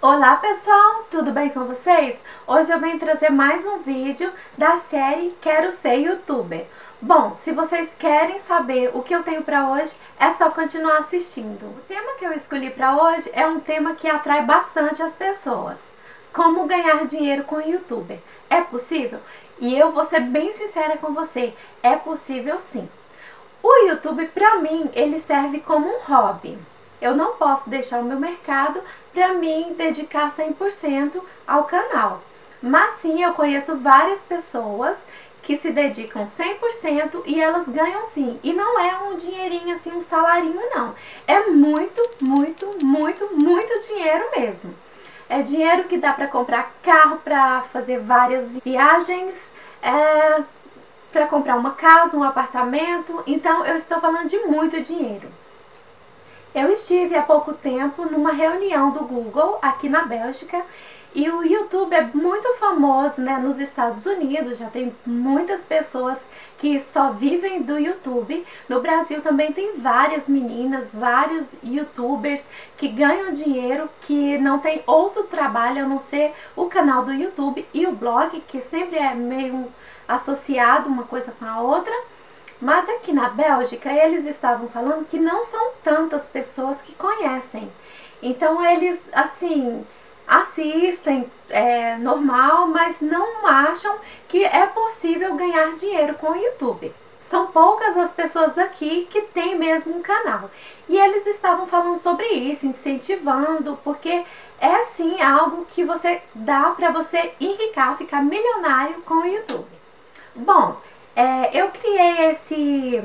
Olá pessoal, tudo bem com vocês? Hoje eu venho trazer mais um vídeo da série Quero Ser Youtuber. Bom, se vocês querem saber o que eu tenho para hoje, é só continuar assistindo. O tema que eu escolhi para hoje é um tema que atrai bastante as pessoas. Como ganhar dinheiro com Youtuber. É possível? E eu vou ser bem sincera com você, é possível sim. O YouTube, para mim, ele serve como um hobby. Eu não posso deixar o meu mercado para mim dedicar 100% ao canal. Mas sim, eu conheço várias pessoas que se dedicam 100% e elas ganham sim. E não é um dinheirinho assim, um salarinho não. É muito, muito, muito, muito dinheiro mesmo. É dinheiro que dá para comprar carro, para fazer várias viagens, é, para comprar uma casa, um apartamento. Então eu estou falando de muito dinheiro. Eu estive há pouco tempo numa reunião do Google aqui na Bélgica e o YouTube é muito famoso né, nos Estados Unidos, já tem muitas pessoas que só vivem do YouTube. No Brasil também tem várias meninas, vários youtubers que ganham dinheiro, que não tem outro trabalho a não ser o canal do YouTube e o blog, que sempre é meio associado uma coisa com a outra. Mas aqui na Bélgica eles estavam falando que não são tantas pessoas que conhecem. Então eles, assim, assistem é, normal, mas não acham que é possível ganhar dinheiro com o YouTube. São poucas as pessoas daqui que têm mesmo um canal. E eles estavam falando sobre isso, incentivando, porque é sim algo que você dá para você enricar, ficar milionário com o YouTube. Bom, é, eu criei esse,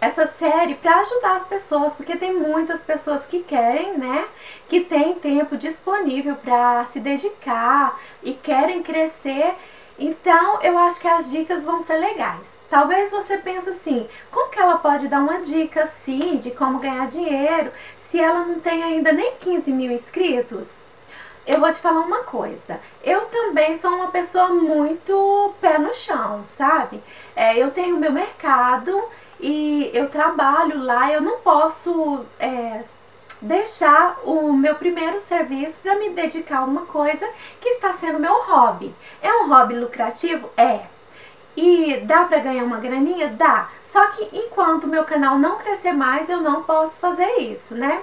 essa série para ajudar as pessoas, porque tem muitas pessoas que querem, né? Que tem tempo disponível para se dedicar e querem crescer. Então, eu acho que as dicas vão ser legais. Talvez você pense assim, como que ela pode dar uma dica assim de como ganhar dinheiro se ela não tem ainda nem 15 mil inscritos? Eu vou te falar uma coisa. Eu também sou uma pessoa muito pé no chão, sabe? É, eu tenho meu mercado e eu trabalho lá. Eu não posso é, deixar o meu primeiro serviço para me dedicar a uma coisa que está sendo meu hobby. É um hobby lucrativo? É. E dá para ganhar uma graninha? Dá. Só que enquanto meu canal não crescer mais, eu não posso fazer isso, né?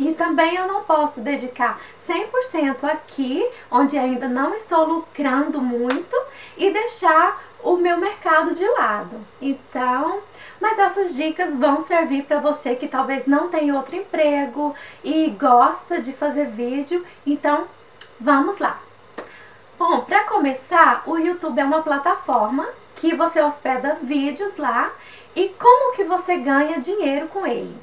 E também eu não posso dedicar 100% aqui, onde ainda não estou lucrando muito, e deixar o meu mercado de lado. Então, mas essas dicas vão servir para você que talvez não tem outro emprego e gosta de fazer vídeo. Então, vamos lá. Bom, para começar, o YouTube é uma plataforma que você hospeda vídeos lá e como que você ganha dinheiro com ele.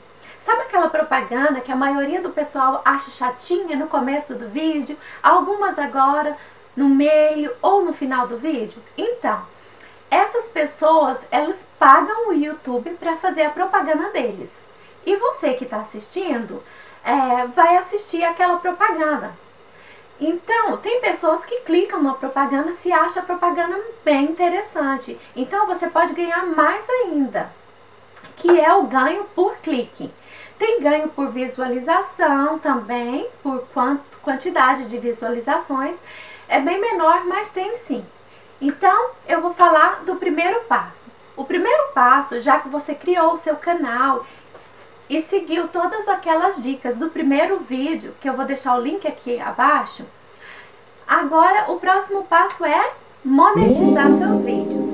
Sabe aquela propaganda que a maioria do pessoal acha chatinha no começo do vídeo, algumas agora no meio ou no final do vídeo? Então, essas pessoas, elas pagam o YouTube para fazer a propaganda deles. E você que está assistindo, é, vai assistir aquela propaganda. Então, tem pessoas que clicam na propaganda se acha a propaganda bem interessante. Então, você pode ganhar mais ainda, que é o ganho por clique. Tem ganho por visualização também, por quantidade de visualizações. É bem menor, mas tem sim. Então, eu vou falar do primeiro passo. O primeiro passo, já que você criou o seu canal e seguiu todas aquelas dicas do primeiro vídeo, que eu vou deixar o link aqui abaixo, agora o próximo passo é monetizar seus vídeos.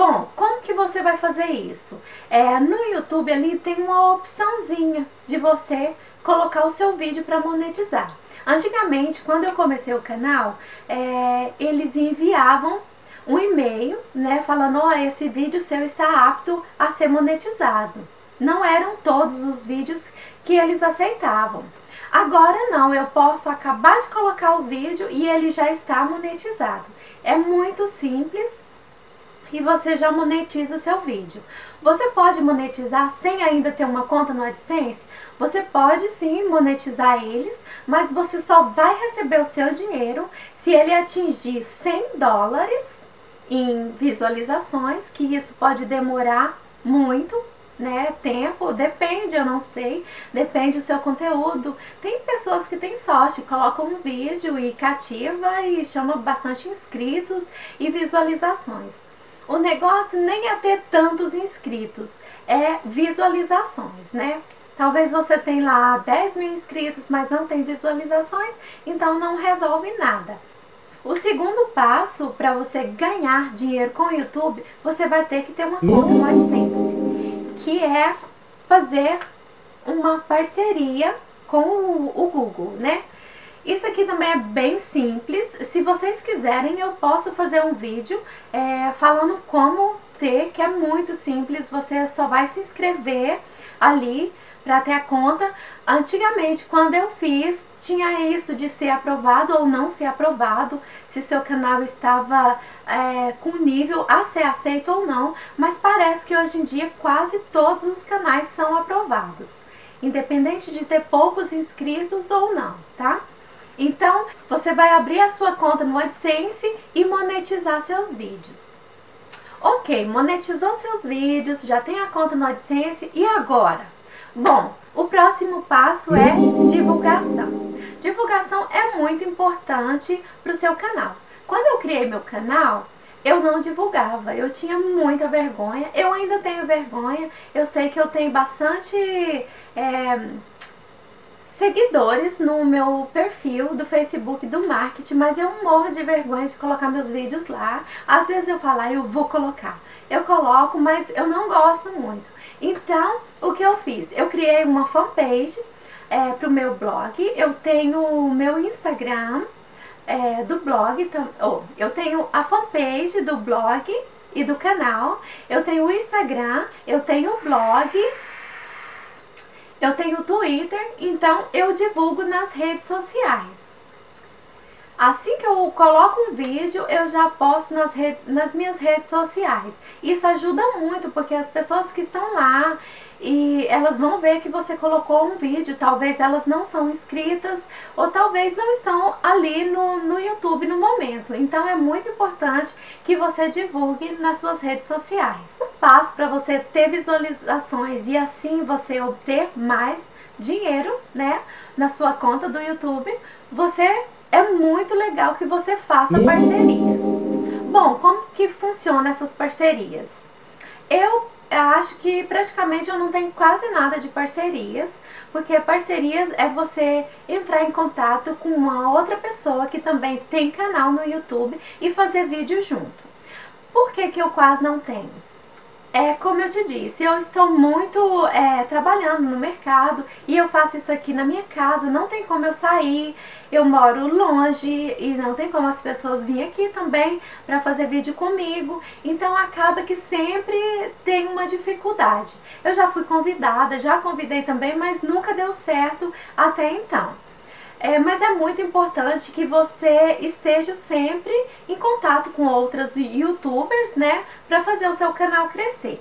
Bom, como que você vai fazer isso? É, no YouTube ali tem uma opçãozinha de você colocar o seu vídeo para monetizar. Antigamente, quando eu comecei o canal, é, eles enviavam um e-mail, né, falando, ó, oh, esse vídeo seu está apto a ser monetizado. Não eram todos os vídeos que eles aceitavam. Agora não, eu posso acabar de colocar o vídeo e ele já está monetizado. É muito simples e você já monetiza seu vídeo. Você pode monetizar sem ainda ter uma conta no AdSense? Você pode sim monetizar eles, mas você só vai receber o seu dinheiro se ele atingir 100 dólares em visualizações, que isso pode demorar muito, né, tempo, depende, eu não sei, depende do seu conteúdo. Tem pessoas que têm sorte, colocam um vídeo e cativa e chama bastante inscritos e visualizações. O negócio nem é ter tantos inscritos, é visualizações, né? Talvez você tenha lá 10 mil inscritos, mas não tem visualizações, então não resolve nada. O segundo passo para você ganhar dinheiro com o YouTube, você vai ter que ter uma conta no AdSense, que é fazer uma parceria com o, Google, né? Isso aqui também é bem simples. Se vocês quiserem, eu posso fazer um vídeo é, falando como ter, que é muito simples. Você só vai se inscrever ali para ter a conta. Antigamente, quando eu fiz, tinha isso de ser aprovado ou não ser aprovado, se seu canal estava é, com nível a ser aceito ou não, mas parece que hoje em dia quase todos os canais são aprovados, independente de ter poucos inscritos ou não, tá? Então, você vai abrir a sua conta no AdSense e monetizar seus vídeos. Ok, monetizou seus vídeos, já tem a conta no AdSense e agora? Bom, o próximo passo é divulgação. Divulgação é muito importante para o seu canal. Quando eu criei meu canal, eu não divulgava, eu tinha muita vergonha, eu ainda tenho vergonha, eu sei que eu tenho bastante é, seguidores no meu perfil do Facebook do marketing, mas eu morro de vergonha de colocar meus vídeos lá. Às vezes eu falo, ah, eu vou colocar. Eu coloco, mas eu não gosto muito. Então, o que eu fiz? Eu criei uma fanpage é, o meu blog, eu tenho o meu Instagram é, do blog, oh, eu tenho a fanpage do blog e do canal, eu tenho o Instagram, eu tenho o blog, eu tenho Twitter, então eu divulgo nas redes sociais. Assim que eu coloco um vídeo, eu já posto nas, nas minhas redes sociais. Isso ajuda muito, porque as pessoas que estão lá e elas vão ver que você colocou um vídeo, talvez elas não são inscritas ou talvez não estão ali no, no YouTube no momento. Então é muito importante que você divulgue nas suas redes sociais. O passo para você ter visualizações e assim você obter mais dinheiro, né, na sua conta do YouTube, você é muito legal que você faça parceria. Bom, como que funciona essas parcerias? Eu acho que praticamente eu não tenho quase nada de parcerias, porque parcerias é você entrar em contato com uma outra pessoa que também tem canal no YouTube e fazer vídeo junto. Por que, que eu quase não tenho? É como eu te disse, eu estou muito é, trabalhando no mercado e eu faço isso aqui na minha casa, não tem como eu sair, eu moro longe e não tem como as pessoas virem aqui também para fazer vídeo comigo, então acaba que sempre tem uma dificuldade. Eu já fui convidada, já convidei também, mas nunca deu certo até então. É, mas é muito importante que você esteja sempre em contato com outras youtubers, né, para fazer o seu canal crescer.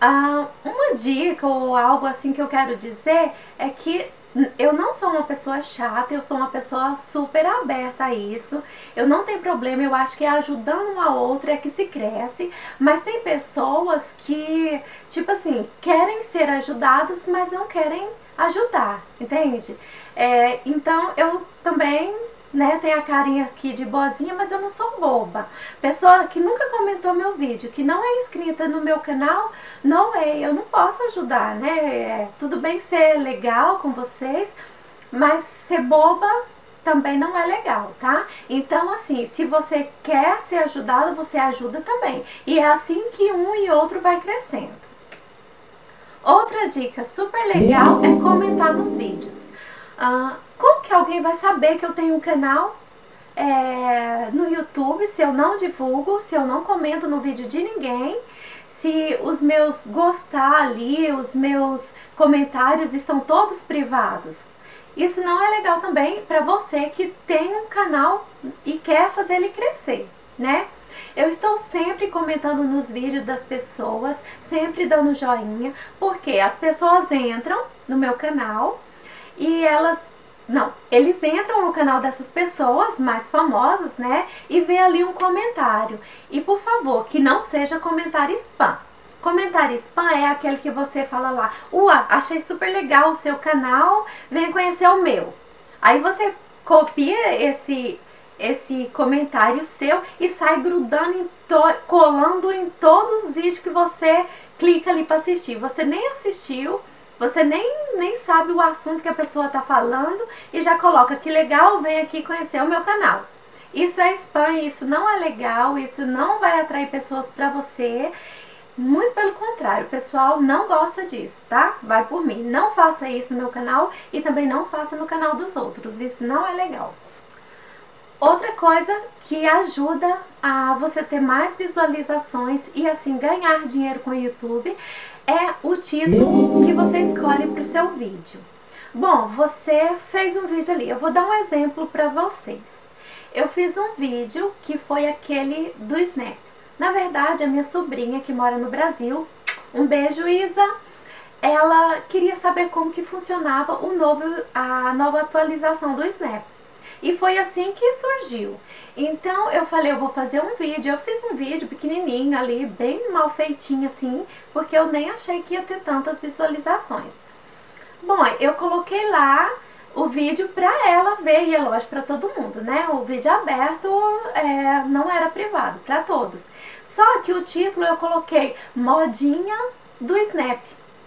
Ah, uma dica ou algo assim que eu quero dizer é que eu não sou uma pessoa chata, eu sou uma pessoa super aberta a isso. Eu não tenho problema, eu acho que ajudando uma outra é que se cresce. Mas tem pessoas que, tipo assim, querem ser ajudadas, mas não querem ajudar, entende? É, então eu também né, tenho a carinha aqui de boazinha, mas eu não sou boba. Pessoa que nunca comentou meu vídeo, que não é inscrita no meu canal, não é, eu não posso ajudar, né? É, tudo bem ser legal com vocês, mas ser boba também não é legal, tá? Então, assim, se você quer ser ajudado, você ajuda também. E é assim que um e outro vai crescendo. Outra dica super legal é comentar nos vídeos. Uh, como que alguém vai saber que eu tenho um canal é, no YouTube se eu não divulgo, se eu não comento no vídeo de ninguém, se os meus gostar ali, os meus comentários estão todos privados? Isso não é legal também para você que tem um canal e quer fazer ele crescer, né? Eu estou sempre comentando nos vídeos das pessoas, sempre dando joinha, porque as pessoas entram no meu canal e elas não, eles entram no canal dessas pessoas mais famosas, né? E vê ali um comentário. E por favor, que não seja comentário spam. Comentário spam é aquele que você fala lá, ua, achei super legal o seu canal, venha conhecer o meu. Aí você copia esse esse comentário seu e sai grudando, em colando em todos os vídeos que você clica ali para assistir. Você nem assistiu, você nem, nem sabe o assunto que a pessoa está falando e já coloca que legal, vem aqui conhecer o meu canal. Isso é spam, isso não é legal, isso não vai atrair pessoas para você. Muito pelo contrário, o pessoal não gosta disso, tá? Vai por mim. Não faça isso no meu canal e também não faça no canal dos outros. Isso não é legal. Outra coisa que ajuda a você ter mais visualizações e assim ganhar dinheiro com o YouTube é o título que você escolhe para o seu vídeo. Bom, você fez um vídeo ali, eu vou dar um exemplo para vocês. Eu fiz um vídeo que foi aquele do Snap. Na verdade, a minha sobrinha que mora no Brasil, um beijo Isa, ela queria saber como que funcionava o novo, a nova atualização do Snap. E foi assim que surgiu. Então eu falei, eu vou fazer um vídeo. Eu fiz um vídeo pequenininho ali, bem mal feitinho assim, porque eu nem achei que ia ter tantas visualizações. Bom, eu coloquei lá o vídeo pra ela ver, e é lógico pra todo mundo, né? O vídeo aberto é, não era privado, pra todos. Só que o título eu coloquei modinha do Snap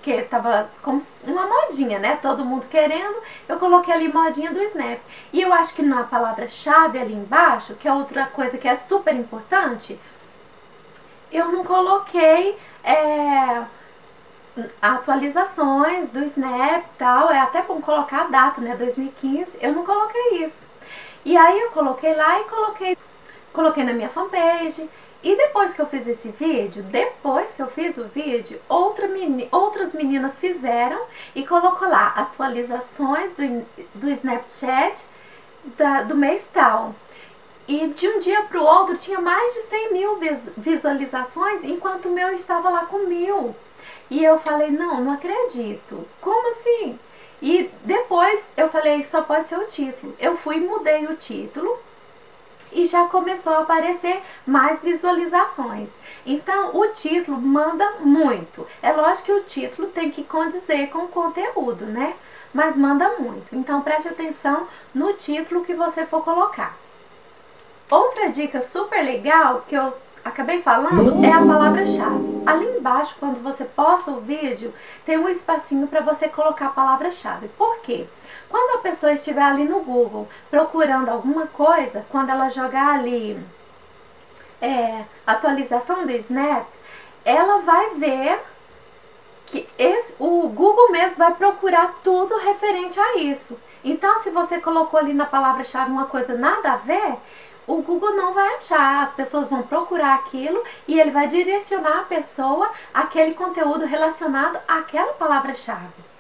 que tava como uma modinha, né? Todo mundo querendo, eu coloquei ali modinha do Snap. E eu acho que na palavra-chave ali embaixo, que é outra coisa que é super importante, eu não coloquei é, atualizações do Snap e tal, é até bom colocar a data, né? 2015, eu não coloquei isso. E aí eu coloquei lá e coloquei, coloquei na minha fanpage, e depois que eu fiz esse vídeo, depois que eu fiz o vídeo, outra meni, outras meninas fizeram e colocou lá atualizações do, do Snapchat da, do mês tal. E de um dia para o outro tinha mais de 100 mil visualizações, enquanto o meu estava lá com mil. E eu falei, não, não acredito. Como assim? E depois eu falei, só pode ser o título. Eu fui e mudei o título e já começou a aparecer mais visualizações. Então, o título manda muito. É lógico que o título tem que condizer com o conteúdo, né? Mas manda muito. Então, preste atenção no título que você for colocar. Outra dica super legal que eu acabei falando é a palavra-chave. Ali embaixo, quando você posta o vídeo, tem um espacinho para você colocar a palavra-chave. Por quê? Quando a pessoa estiver ali no Google procurando alguma coisa, quando ela jogar ali é, atualização do Snap, ela vai ver que esse, o Google mesmo vai procurar tudo referente a isso. Então, se você colocou ali na palavra-chave uma coisa nada a ver, o Google não vai achar, as pessoas vão procurar aquilo e ele vai direcionar a pessoa àquele conteúdo relacionado àquela palavra-chave.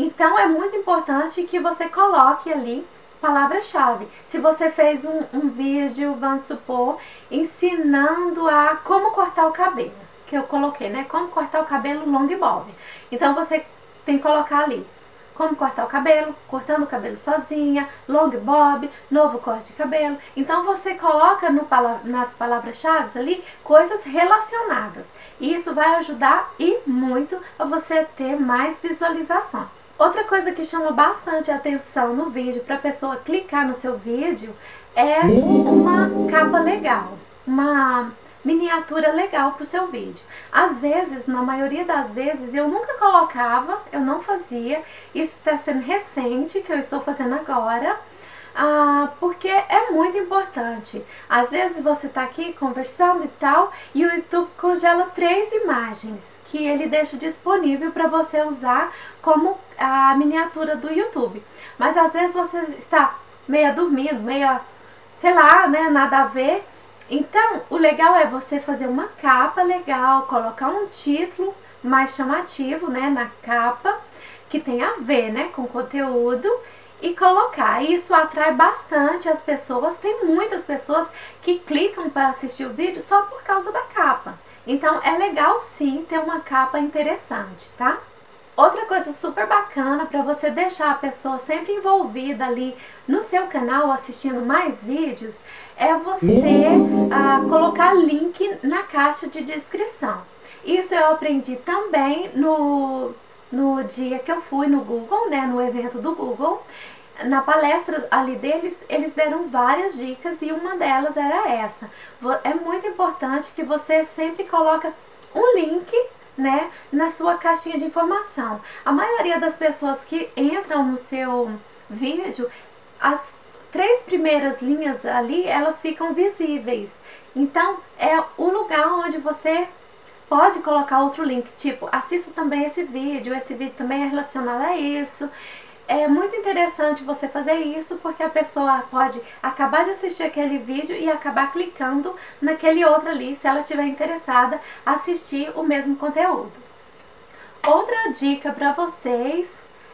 Então é muito importante que você coloque ali palavra-chave. Se você fez um, um, vídeo, vamos supor, ensinando a como cortar o cabelo, que eu coloquei, né? Como cortar o cabelo long bob. Então você tem que colocar ali como cortar o cabelo, cortando o cabelo sozinha, long bob, novo corte de cabelo. Então você coloca no, nas palavras-chave ali coisas relacionadas. E isso vai ajudar e muito a você ter mais visualizações. Outra coisa que chama bastante atenção no vídeo para a pessoa clicar no seu vídeo é uma capa legal, uma miniatura legal para o seu vídeo. Às vezes, na maioria das vezes, eu nunca colocava, eu não fazia, isso está sendo recente que eu estou fazendo agora, ah, porque é muito importante. Às vezes você está aqui conversando e tal, e o YouTube congela três imagens que ele deixa disponível para você usar como a miniatura do YouTube. Mas às vezes você está meia dormindo, meia, sei lá, né, nada a ver, então, o legal é você fazer uma capa legal, colocar um título mais chamativo, né, na capa, que tem a ver, né, com o conteúdo e colocar. Isso atrai bastante as pessoas. Tem muitas pessoas que clicam para assistir o vídeo só por causa da capa. Então, é legal sim ter uma capa interessante, tá? Outra coisa super bacana para você deixar a pessoa sempre envolvida ali no seu canal assistindo mais vídeos é você ah, colocar link na caixa de descrição. Isso eu aprendi também no, no dia que eu fui no Google, né, no evento do Google. Na palestra ali deles, eles deram várias dicas e uma delas era essa. É muito importante que você sempre coloque um link né, na sua caixinha de informação. A maioria das pessoas que entram no seu vídeo, as três primeiras linhas ali, elas ficam visíveis. Então, é o lugar onde você pode colocar outro link, tipo, assista também esse vídeo, esse vídeo também é relacionado a isso. É muito interessante você fazer isso porque a pessoa pode acabar de assistir aquele vídeo e acabar clicando naquele outro ali se ela estiver interessada a assistir o mesmo conteúdo. Outra dica para vocês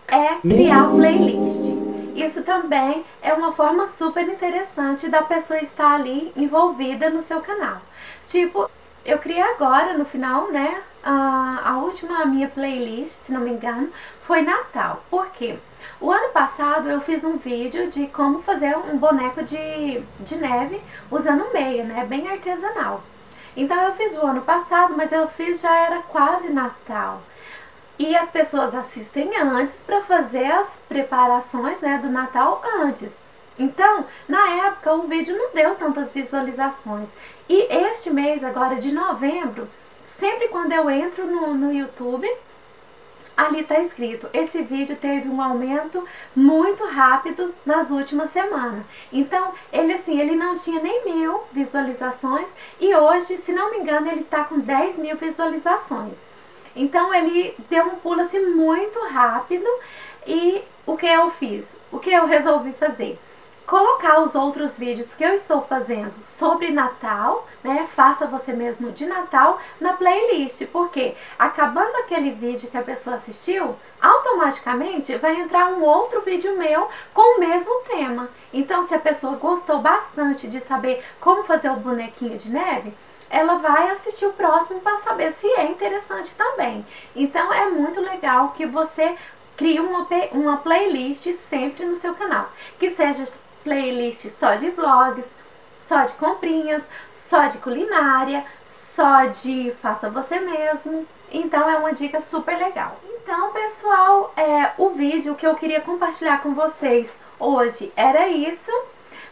é criar playlist. Isso também é uma forma super interessante da pessoa estar ali envolvida no seu canal. Tipo, eu criei agora no final, né? A, última minha playlist, se não me engano, foi Natal. Por quê? O ano passado eu fiz um vídeo de como fazer um boneco de, de neve usando meia, né? Bem artesanal. Então eu fiz o ano passado, mas eu fiz já era quase Natal. E as pessoas assistem antes para fazer as preparações né, do Natal antes. Então, na época, o vídeo não deu tantas visualizações. E este mês, agora de novembro, sempre quando eu entro no, no YouTube, ali está escrito, esse vídeo teve um aumento muito rápido nas últimas semanas. Então, ele assim, ele não tinha nem mil visualizações e hoje, se não me engano, ele está com 10 mil visualizações. Então, ele deu um pulo assim muito rápido e o que eu fiz? O que eu resolvi fazer? Colocar os outros vídeos que eu estou fazendo sobre Natal, né? Faça você mesmo de Natal na playlist, porque acabando aquele vídeo que a pessoa assistiu, automaticamente vai entrar um outro vídeo meu com o mesmo tema. Então, se a pessoa gostou bastante de saber como fazer o bonequinho de neve, ela vai assistir o próximo para saber se é interessante também. Então, é muito legal que você crie uma, uma playlist sempre no seu canal, que seja playlist só de vlogs, só de comprinhas, só de culinária, só de faça você mesmo. Então é uma dica super legal. Então, pessoal, é, o vídeo que eu queria compartilhar com vocês hoje era isso.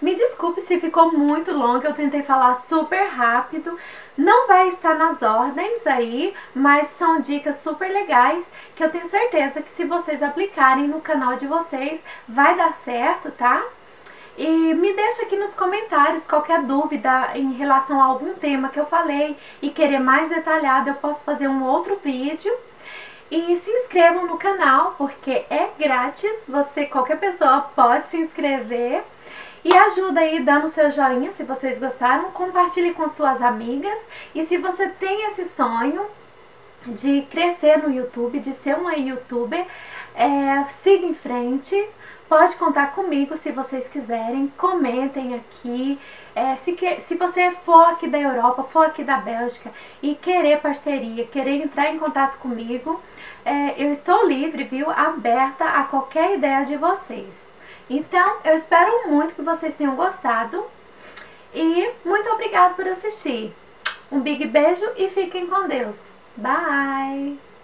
Me desculpe se ficou muito longo, eu tentei falar super rápido. Não vai estar nas ordens aí, mas são dicas super legais que eu tenho certeza que se vocês aplicarem no canal de vocês vai dar certo, tá? E me deixa aqui nos comentários qualquer dúvida em relação a algum tema que eu falei e querer mais detalhado, eu posso fazer um outro vídeo. E se inscrevam no canal, porque é grátis, você, qualquer pessoa pode se inscrever. E ajuda aí dando seu joinha se vocês gostaram, compartilhe com suas amigas. E se você tem esse sonho de crescer no YouTube, de ser uma youtuber, é, siga em frente. Pode contar comigo se vocês quiserem, comentem aqui. É, se, que, se você for aqui da Europa, for aqui da Bélgica e querer parceria, querer entrar em contato comigo, é, eu estou livre, viu? Aberta a qualquer ideia de vocês. Então, eu espero muito que vocês tenham gostado e muito obrigada por assistir. Um big beijo e fiquem com Deus. Bye!